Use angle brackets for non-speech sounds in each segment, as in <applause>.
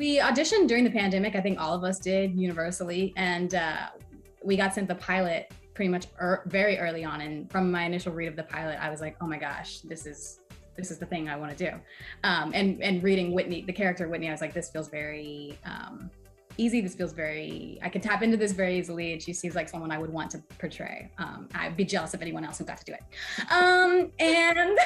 We auditioned during the pandemic. I think all of us did universally, and uh, we got sent the pilot pretty much er- very early on. And from my initial read of the pilot, I was like, oh my gosh, this is this is the thing I want to do. Um, and and reading Whitney, the character Whitney, I was like, this feels very um, easy. This feels very, I can tap into this very easily. And she seems like someone I would want to portray. Um, I'd be jealous of anyone else who got to do it. Um, and, <laughs> and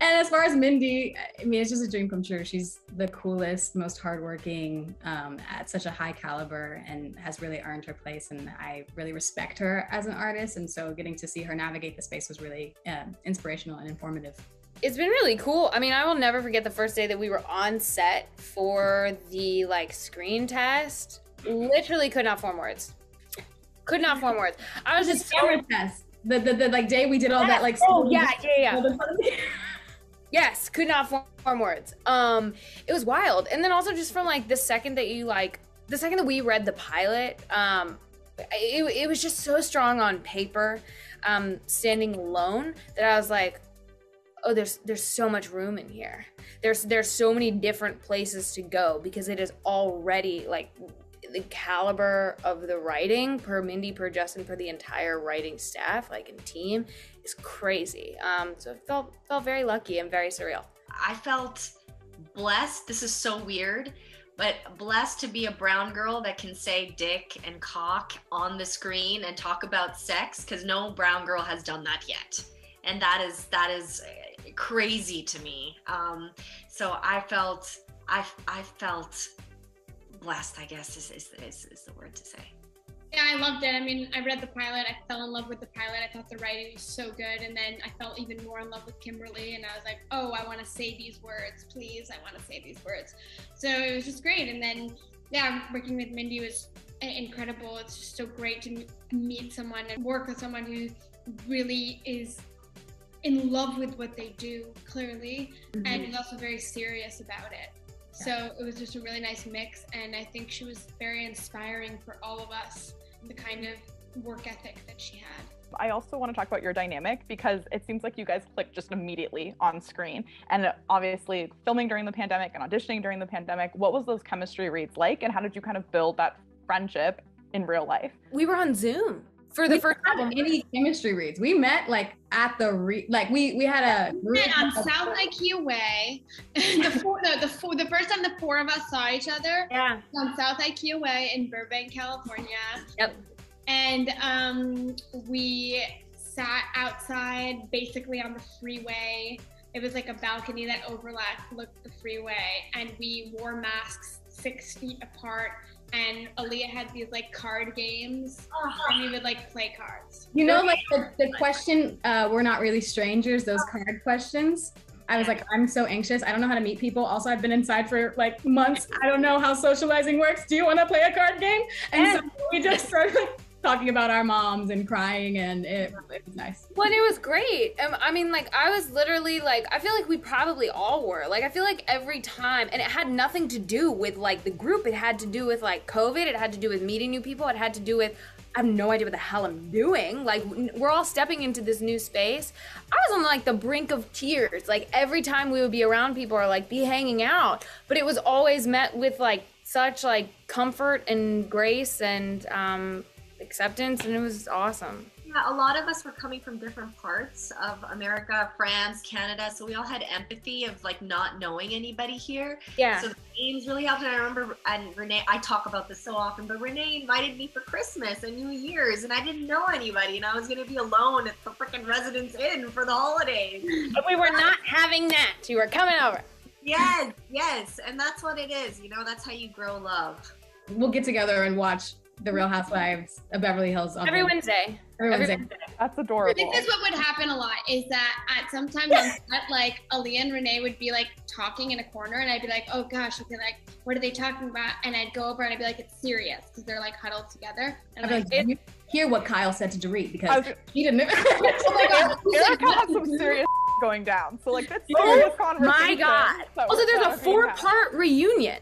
as far as Mindy, I mean, it's just a dream come true. She's the coolest, most hardworking, um, at such a high caliber and has really earned her place. And I really respect her as an artist. And so getting to see her navigate the space was really uh, inspirational and informative it's been really cool. I mean, I will never forget the first day that we were on set for the like screen test. Literally could not form words. Could not form words. I was just camera test. The, the, the like day we did all that like oh yeah yeah yeah <laughs> yes could not form, form words um it was wild and then also just from like the second that you like the second that we read the pilot um it, it was just so strong on paper um standing alone that i was like oh there's there's so much room in here. There's there's so many different places to go because it is already like the caliber of the writing per mindy per justin per the entire writing staff like and team is crazy. Um so it felt felt very lucky and very surreal. I felt blessed. This is so weird but blessed to be a brown girl that can say dick and cock on the screen and talk about sex because no brown girl has done that yet. And that is that is crazy to me. Um, so I felt, I, I felt blessed, I guess is, is, is, is the word to say. Yeah, I loved it. I mean, I read the pilot. I fell in love with the pilot. I thought the writing was so good. And then I fell even more in love with Kimberly. And I was like, oh, I want to say these words. Please, I want to say these words. So it was just great. And then, yeah, working with Mindy was incredible. It's just so great to meet someone and work with someone who really is in love with what they do clearly mm-hmm. and is also very serious about it yeah. so it was just a really nice mix and i think she was very inspiring for all of us the kind of work ethic that she had I also want to talk about your dynamic because it seems like you guys clicked just immediately on screen. And obviously, filming during the pandemic and auditioning during the pandemic, what was those chemistry reads like? And how did you kind of build that friendship in real life? We were on Zoom for the we first time. any chemistry reads. We met like at the re- like we we had a we met on South IQ Way. <laughs> the four the, the four the first time the four of us saw each other. Yeah. On South IQ Way in Burbank, California. Yep. And um, we sat outside, basically on the freeway. It was like a balcony that overlooked the freeway, and we wore masks six feet apart and Alyah had these like card games, and we would like play cards. You know, like the, the question, uh, "We're not really strangers." Those card questions. I was like, I'm so anxious. I don't know how to meet people. Also, I've been inside for like months. I don't know how socializing works. Do you want to play a card game? And so we just started talking about our moms and crying and it, it was nice. Well it was great. Um, i mean like i was literally like i feel like we probably all were. Like i feel like every time and it had nothing to do with like the group. It had to do with like covid. It had to do with meeting new people. It had to do with I have no idea what the hell I'm doing. Like we're all stepping into this new space. I was on like the brink of tears. Like every time we would be around people or like be hanging out, but it was always met with like such like comfort and grace and um acceptance and it was awesome. Yeah, a lot of us were coming from different parts of America, France, Canada, so we all had empathy of like not knowing anybody here. Yeah. So the games really helped. And I remember, and Reneé, I talk about this so often, but Reneé invited me for Christmas and New Year's, and I didn't know anybody, and I was gonna be alone at the freaking Residence Inn for the holidays. But we were not having that. You were coming over. Yes, yes, and that's what it is. You know, that's how you grow love. We'll get together and watch the Real Housewives of Beverly Hills on every Wednesday. Every Wednesday. Wednesday. That's adorable. This is what would happen a lot is that at sometimes on set, <laughs> like Alyah and Reneé would be like talking in a corner and I'd be like, oh gosh, okay, like, what are they talking about? And I'd go over and I'd be like, it's serious because they're like huddled together. And I'm like, like hear what Kyle said to Dorit because was, he didn't. <laughs> oh my God. <laughs> Erika has some serious going down. So like that's serious oh conversation. My God. Also, there's a four part reunion.